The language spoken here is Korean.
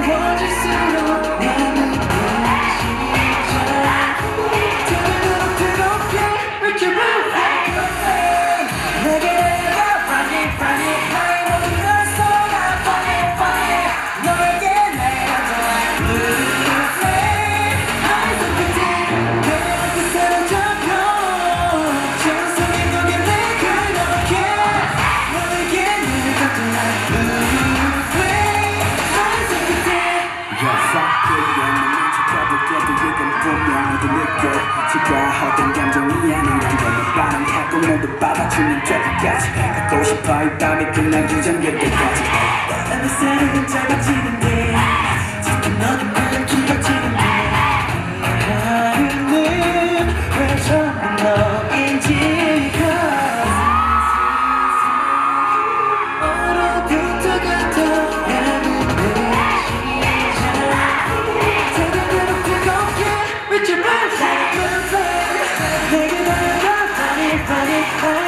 사랑해질수록 나는 다시 잘 싹들려 지켜보게도 이건 분명히도 느껴 지가 허던 감정이 아니란 걸로 바람하고 모두 받아주면 저기까지 갖고 싶어 이 밤이 끝나기 전 그때까지 나의 사랑은 작아지는 high.